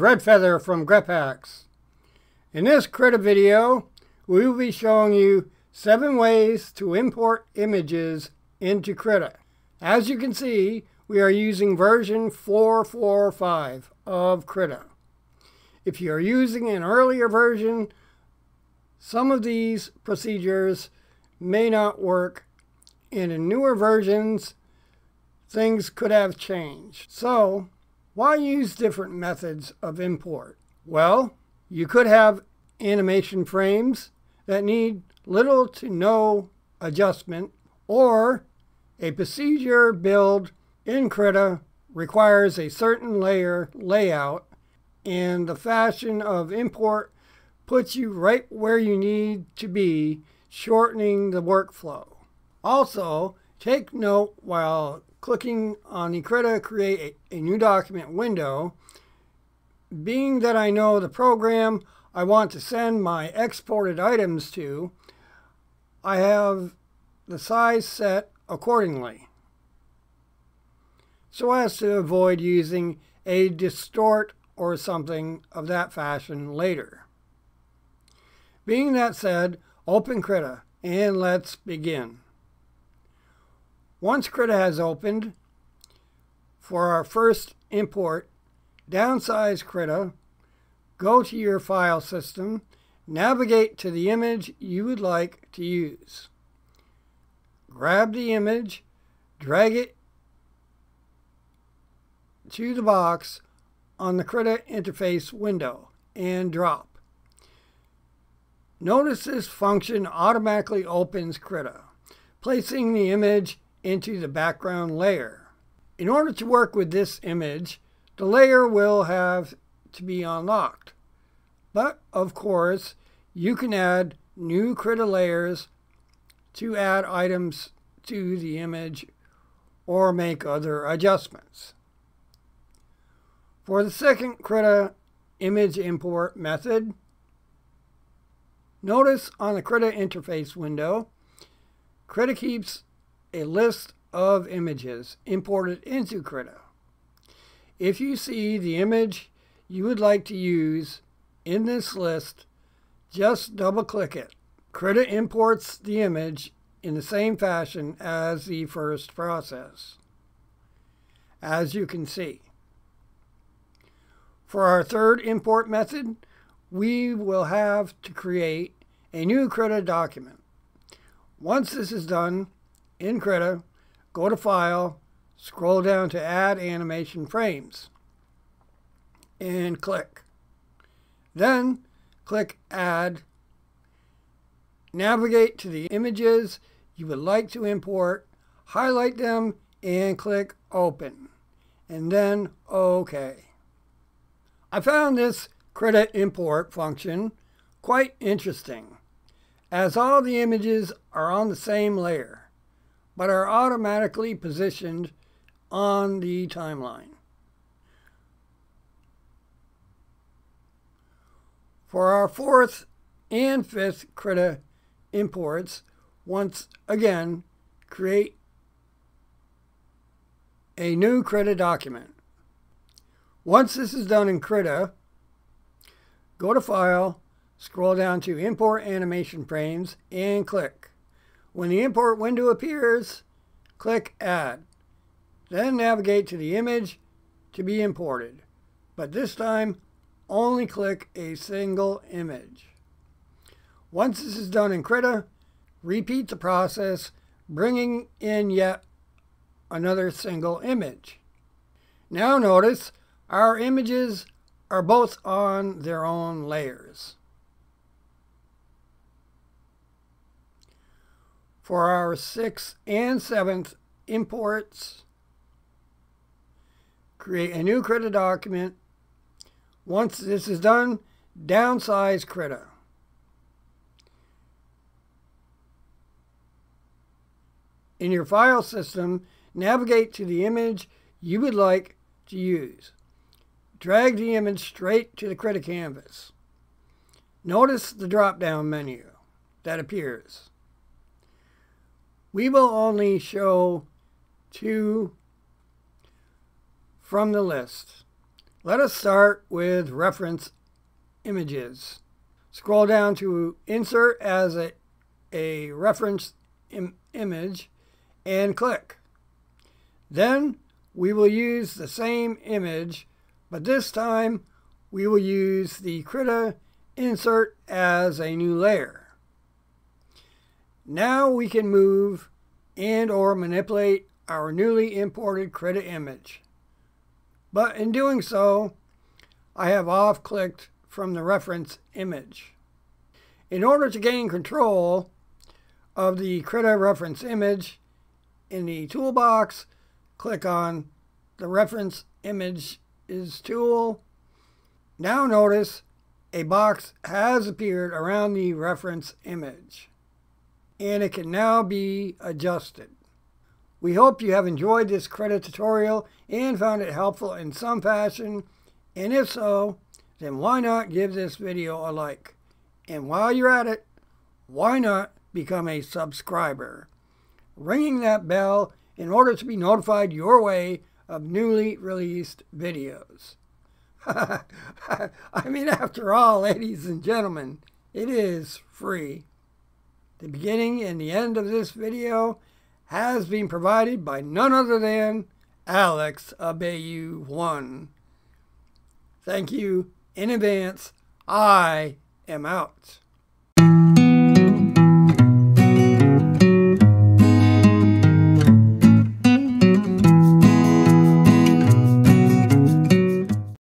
Red Feather from Grep Haxs. In this Krita video, we will be showing you 7 ways to import images into Krita. As you can see, we are using version 445 of Krita. If you are using an earlier version, some of these procedures may not work, and in newer versions, things could have changed. So, why use different methods of import? Well, you could have animation frames that need little to no adjustment, or a procedure build in Krita requires a certain layer layout, and the fashion of import puts you right where you need to be, shortening the workflow. Also, take note while clicking on the Krita Create a, a New Document window, being that I know the program I want to send my exported items to, I have the size set accordingly so as to avoid using a distort or something of that fashion later. Being that said, open Krita and let's begin. Once Krita has opened, for our first import, downsize Krita, go to your file system, navigate to the image you would like to use. Grab the image, drag it to the box on the Krita interface window, and drop. Notice this function automatically opens Krita, placing the image into the background layer. In order to work with this image, the layer will have to be unlocked. But of course, you can add new Krita layers to add items to the image or make other adjustments. For the second Krita image import method, notice on the Krita interface window, Krita keeps a list of images imported into Krita. If you see the image you would like to use in this list, just double click it. Krita imports the image in the same fashion as the first process, as you can see. For our third import method, we will have to create a new Krita document. Once this is done, in Krita, go to File, scroll down to Add Animation Frames, and click. Then click Add. Navigate to the images you would like to import, highlight them, and click Open, and then OK. I found this Krita import function quite interesting, as all the images are on the same layer but are automatically positioned on the timeline. For our fourth and fifth Krita imports, once again, create a new Krita document. Once this is done in Krita, go to File, scroll down to Import Animation Frames, and click. When the import window appears, click Add. Then navigate to the image to be imported. But this time, only click a single image. Once this is done in Krita, repeat the process, bringing in yet another single image. Now notice our images are both on their own layers. For our sixth and seventh imports. Create a new Krita document. Once this is done, downsize Krita. In your file system, navigate to the image you would like to use. Drag the image straight to the Krita canvas. Notice the drop-down menu that appears we will only show two from the list. Let us start with reference images. Scroll down to insert as a, a reference Im image and click. Then we will use the same image, but this time we will use the Krita insert as a new layer. Now we can move and or manipulate our newly imported Krita image. But in doing so, I have off-clicked from the reference image. In order to gain control of the Krita reference image, in the toolbox, click on the reference images tool. Now notice a box has appeared around the reference image and it can now be adjusted. We hope you have enjoyed this Krita tutorial and found it helpful in some fashion and if so then why not give this video a like and while you're at it why not become a subscriber ringing that bell in order to be notified your way of newly released videos. I mean, after all, ladies and gentlemen, it is free. The beginning and the end of this video has been provided by none other than Alex Abayu 1. Thank you in advance. I am out.